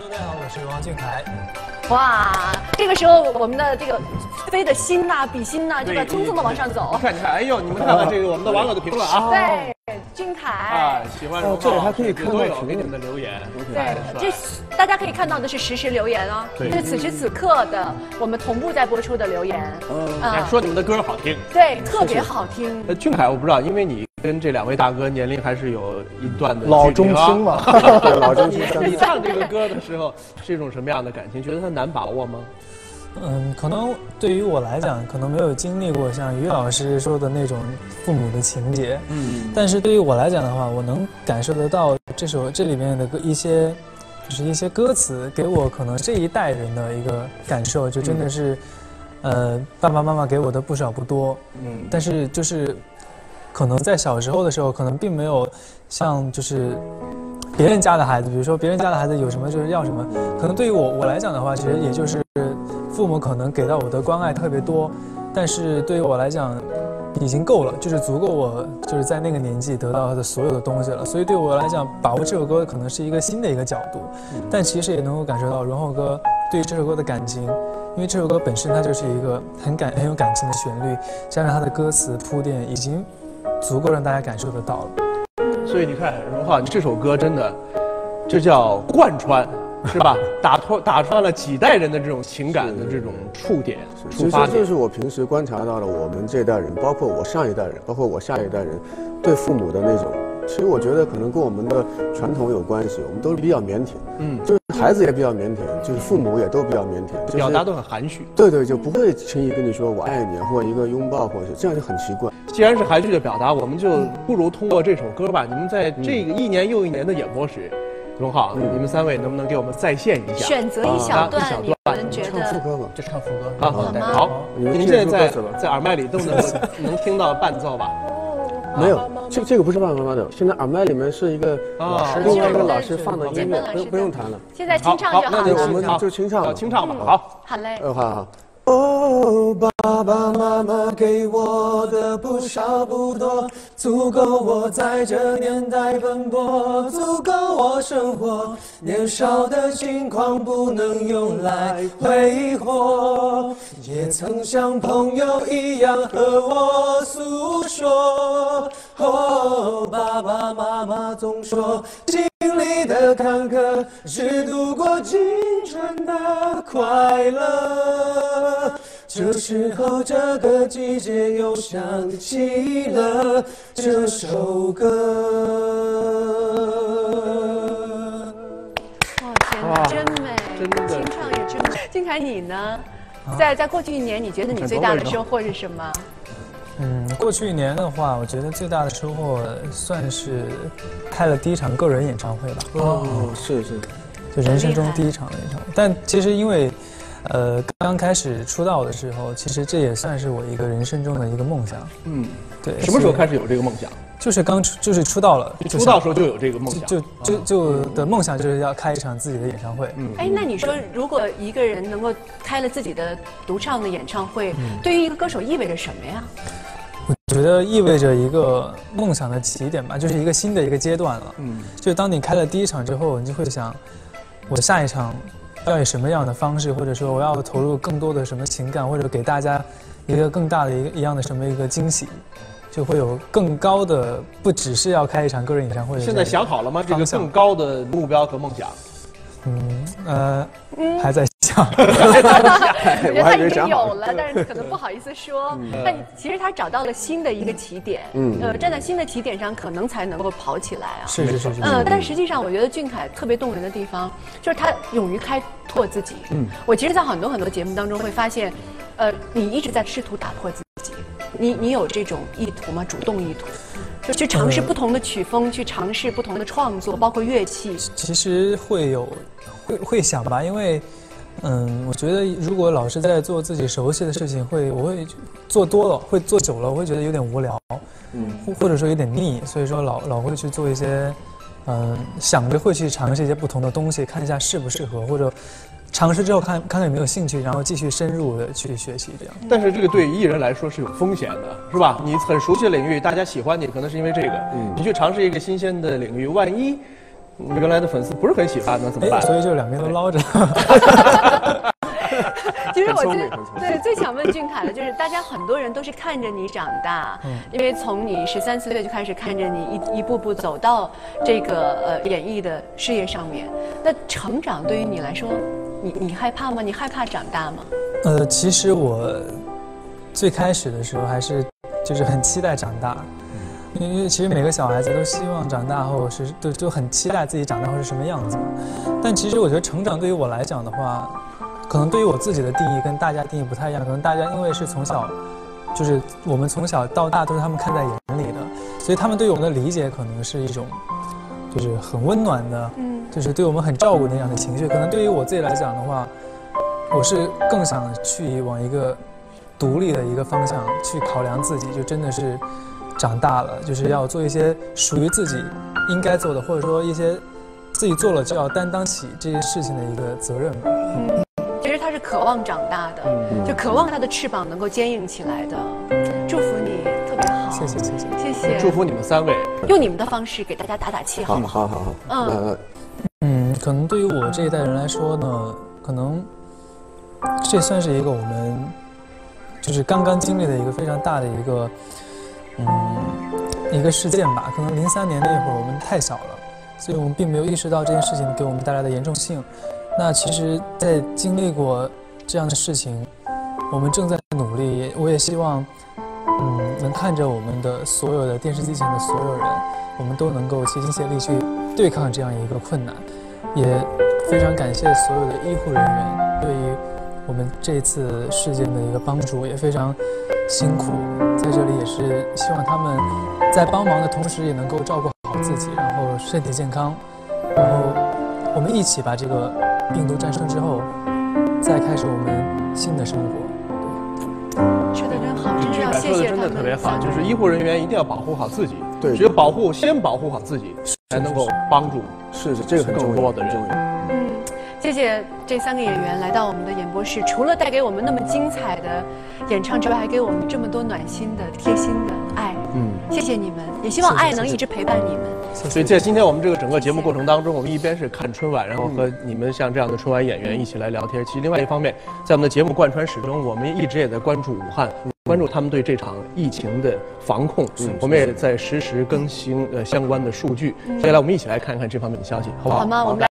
Hello，大家好，我是王俊凯。哇，这个时候我们的这个飞的心呐、比心呐，就要匆匆的往上走你。看，你看，哎呦，你们看看这个我们的网友的评论啊。对，俊凯啊凯，，喜欢这里还可以看到都有群给你们的留言。对，这大家可以看到的是实时留言哦，对这是此时此刻的我们同步在播出的留言。哎啊，说你们的歌好听。对，特别好听。呃，俊凯，我不知道，因为你跟这两位大哥年龄还是有一段的老中青嘛，对老中青你唱这个歌的时候是一种什么样的感情？觉得它难把握吗？嗯，可能对于我来讲，可能没有经历过像于老师说的那种父母的情节，嗯，但是对于我来讲的话，我能感受得到这首这里面的歌一些，就是一些歌词给我可能这一代人的一个感受，就真的是，呃，爸爸妈妈给我的不少不多，嗯。但是就是，可能在小时候的时候，可能并没有像就是别人家的孩子，比如说别人家的孩子有什么就是要什么，可能对于我我来讲的话，其实也就是父母可能给到我的关爱特别多，但是对于我来讲。已经够了，就是足够我就是在那个年纪得到的所有的东西了。所以对我来讲，把握这首歌可能是一个新的一个角度，但其实也能够感受到荣浩哥对于这首歌的感情，因为这首歌本身它就是一个很感很有感情的旋律，加上它的歌词铺垫，已经足够让大家感受得到了。所以你看，荣浩，你这首歌真的，这叫贯穿，是吧？打脱打穿了几代人的这种情感的这种触点、其实触发点。这是我平时观察到了我们这代人，包括我上一代人，包括我下一代人，对父母的那种。其实我觉得可能跟我们的传统有关系，我们都是比较腼腆，嗯，就是孩子也比较腼腆，就是父母也都比较腼腆，就是表达都很含蓄。对对，就不会轻易跟你说我爱你，或者一个拥抱，或者这样就很奇怪。既然是含蓄的表达，我们就不如通过这首歌吧。你们在这个一年又一年的演播时，荣浩，你们三位能不能给我们再现一下？选择一小段啊一小，你段们觉唱副得歌吧。就唱副歌好吗好，你们你们现在在耳麦里都能 能听到伴奏吧？没有，这这个不是爸爸妈妈的，现在耳麦里面是一个老师，啊另外一个老师放的音乐简单老，师不不用弹了。现在清唱就好好那就我。们就清唱吧好清唱吧。好，好嘞，呃，好好。哦，爸爸妈妈给我的不少不多，足够我在这年代奔波，足够我生活。年少的轻狂不能用来挥霍，也曾像朋友一样和我诉说。哦，爸爸妈妈总说，经的坎坷是度过青春的快乐。这时候，这个季节又想起了这首歌。哇，天哪，真美，真的清唱也真美。金凯，你呢？在在过去一年，你觉得你最大的收获是什么？嗯，过去一年的话，我觉得最大的收获算是开了第一场个人演唱会吧，哦，是是，就人生中第一场的演唱会。但其实因为，呃，刚开始出道的时候，其实这也算是我一个人生中的一个梦想。嗯，对，什么时候开始有这个梦想？就是刚出，就是出道了，出道时候就有这个梦想。就就就的梦想就是要开一场自己的演唱会。嗯，哎，那你说，如果一个人能够开了自己的独唱的演唱会，嗯对于一个歌手意味着什么呀？我觉得意味着一个梦想的起点吧，就是一个新的一个阶段了。嗯，就当你开了第一场之后，你就会想，我下一场要以什么样的方式，或者说我要投入更多的什么情感，或者给大家一个更大的一个一样的什么一个惊喜，就会有更高的，不只是要开一场个人演唱会现。在想好了吗？这个更高的目标和梦想。嗯呃，还在想。我觉得他已经没想有了，但是可能不好意思说。嗯但你其实他找到了新的一个起点，嗯呃，站在新的起点上，可能才能够跑起来啊。是是是是。嗯，但实际上，我觉得俊凯特别动人的地方，就是他勇于开拓自己。嗯，我其实，在很多很多节目当中会发现，呃，你一直在试图打破自己，你你有这种意图吗？主动意图，就去尝试不同的曲风，去尝试不同的创作，包括乐器。其实会有，会会想吧，因为，嗯，我觉得如果老是在做自己熟悉的事情，会我会做多了，会做久了，我会觉得有点无聊，嗯，或或者说有点腻，所以说老老会去做一些，嗯，想着会去尝试一些不同的东西，看一下适不适合，或者尝试之后看看看有没有兴趣，然后继续深入的去学习这样。但是这个对艺人来说是有风险的，是吧？你很熟悉的领域，大家喜欢你，可能是因为这个。嗯，你去尝试一个新鲜的领域，万一原来的粉丝不是很喜欢，那怎么哎，办？所以就两边都捞着。其实我对最想问俊凯的就是，大家很多人都是看着你长大，因为从你十三四岁就开始看着你一一步步走到这个呃演艺的事业上面。那成长对于你来说，你你害怕吗？你害怕长大吗？呃，其实我最开始的时候还是就是很期待长大，因为其实每个小孩子都希望长大后是都都很期待自己长大后是什么样子嘛。但其实我觉得成长对于我来讲的话，可能对于我自己的定义跟大家定义不太一样，可能大家因为是从小。就是我们从小到大都是他们看在眼里的，所以他们对我们的理解可能是一种，就是很温暖的，嗯就是对我们很照顾那样的情绪。可能对于我自己来讲的话，我是更想去往一个独立的一个方向去考量自己，就真的是长大了，就是要做一些属于自己应该做的，或者说一些自己做了就要担当起这些事情的一个责任吧。嗯其实他是渴望长大的，就渴望他的翅膀能够坚硬起来的。祝福你特别好，谢谢谢谢。谢谢，祝福你们三位。用你们的方式给大家打打气，好好吗？好好好，嗯那嗯，可能对于我这一代人来说呢，可能这算是一个我们就是刚刚经历的一个非常大的一个嗯一个事件吧。可能零三年那会儿我们太小了，所以我们并没有意识到这件事情给我们带来的严重性。那其实，在经历过这样的事情，我们正在努力，我也希望，嗯，能看着我们的所有的电视机前的所有人，我们都能够齐心协力去对抗这样一个困难。也非常感谢所有的医护人员对于我们这次事件的一个帮助，也非常辛苦。在这里也是希望他们在帮忙的同时，也能够照顾好自己，然后身体健康，然后我们一起把这个病毒战胜之后，再开始我们新的生活。说的真好，真的真谢谢他们。的特别好，就是医护人员一定要保护好自己，对只有保护先保护好自己，才能够帮助是是这个很重要，谢谢这三个演员来到我们的演播室，除了带给我们那么精彩的演唱之外，还给我们这么多暖心的、贴心的爱。嗯。谢谢你们，也希望爱能一直陪伴你们。所以在今天我们这个整个节目过程当中，我们一边是看春晚，然后和你们像这样的春晚演员一起来聊天。其实另外一方面，在我们的节目贯穿始终，我们一直也在关注武汉，关注他们对这场疫情的防控。我们也在实时更新呃相关的数据。接下来我们一起来看看这方面的消息，好不好？好吗？我们来。